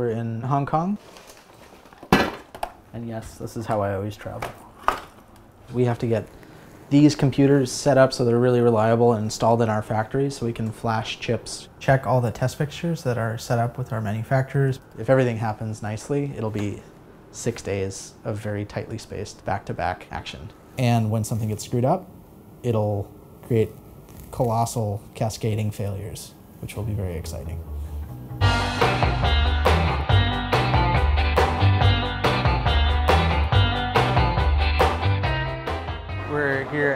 we're in Hong Kong. And yes, this is how I always travel. We have to get these computers set up so they're really reliable and installed in our factory so we can flash chips. Check all the test fixtures that are set up with our manufacturers. If everything happens nicely, it'll be six days of very tightly spaced back-to-back action. And when something gets screwed up, it'll create colossal cascading failures, which will be very exciting.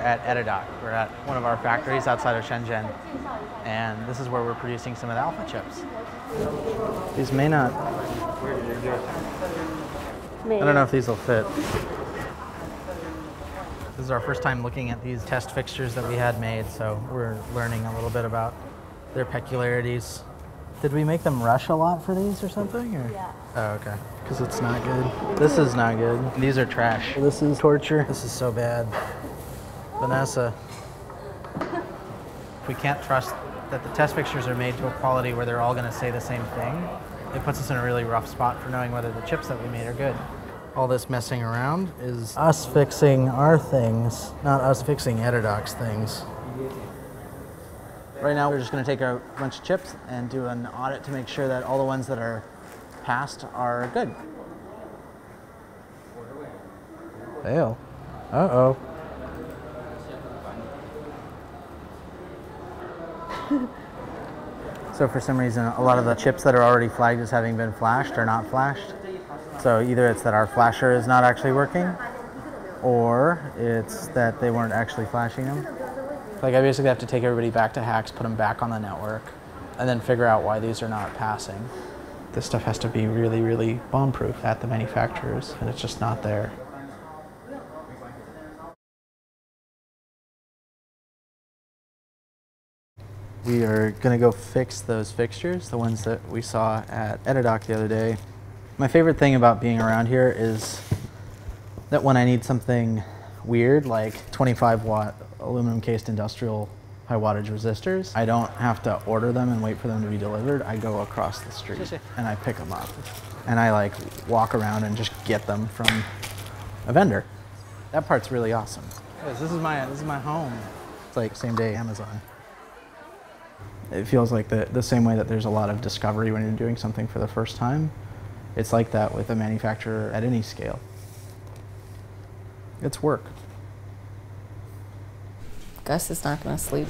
At Edadoc. We're at one of our factories outside of Shenzhen. And this is where we're producing some of the alpha chips. These may not. I don't know if these will fit. This is our first time looking at these test fixtures that we had made, so we're learning a little bit about their peculiarities. Did we make them rush a lot for these or something? Or? Yeah. Oh, okay. Because it's not good. This is not good. These are trash. This is torture. This is so bad. Vanessa, if we can't trust that the test fixtures are made to a quality where they're all going to say the same thing, it puts us in a really rough spot for knowing whether the chips that we made are good. All this messing around is us fixing our things, not us fixing Edadoc's things. Right now, we're just going to take a bunch of chips and do an audit to make sure that all the ones that are passed are good. Fail. Uh so for some reason, a lot of the chips that are already flagged as having been flashed are not flashed. So either it's that our flasher is not actually working, or it's that they weren't actually flashing them. Like I basically have to take everybody back to hacks, put them back on the network, and then figure out why these are not passing. This stuff has to be really, really bomb-proof at the manufacturers, and it's just not there. We are gonna go fix those fixtures, the ones that we saw at Edadoc the other day. My favorite thing about being around here is that when I need something weird, like 25 watt aluminum cased industrial high wattage resistors, I don't have to order them and wait for them to be delivered. I go across the street and I pick them up. And I like walk around and just get them from a vendor. That part's really awesome. This is my, this is my home. It's like same day Amazon. It feels like the, the same way that there's a lot of discovery when you're doing something for the first time. It's like that with a manufacturer at any scale. It's work. Gus is not going to sleep.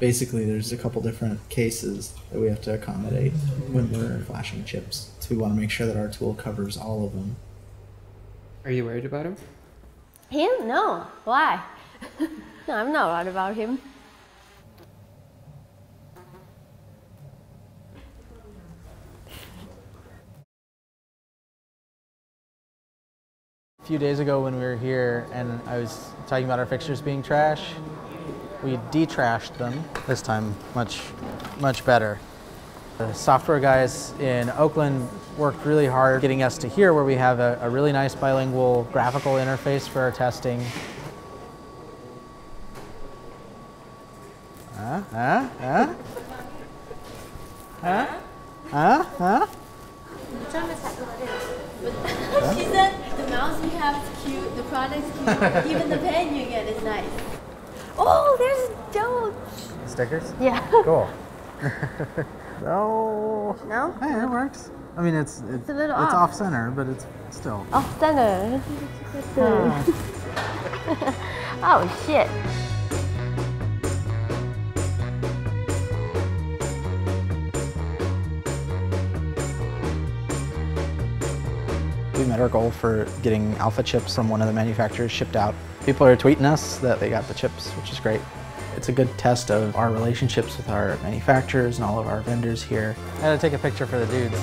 Basically, there's a couple different cases that we have to accommodate when we're flashing chips. So we want to make sure that our tool covers all of them. Are you worried about him? Him? No. Why? no, I'm not right about him. A few days ago when we were here and I was talking about our fixtures being trash, we detrashed them. This time much, much better. The software guys in Oakland worked really hard getting us to here where we have a, a really nice bilingual graphical interface for our testing. Huh? Huh? Huh? Huh? Huh? Huh? she said the mouse you have is cute, the product's cute, even the pen you get is nice. Oh, there's Joe. Stickers? Yeah. Cool. no. No? Hey, it works. I mean, it's it's, a little it's off. off center, but it's still. Off center. Ah. oh shit. We met our goal for getting alpha chips from one of the manufacturers shipped out. People are tweeting us that they got the chips, which is great. It's a good test of our relationships with our manufacturers and all of our vendors here. I had to take a picture for the dudes.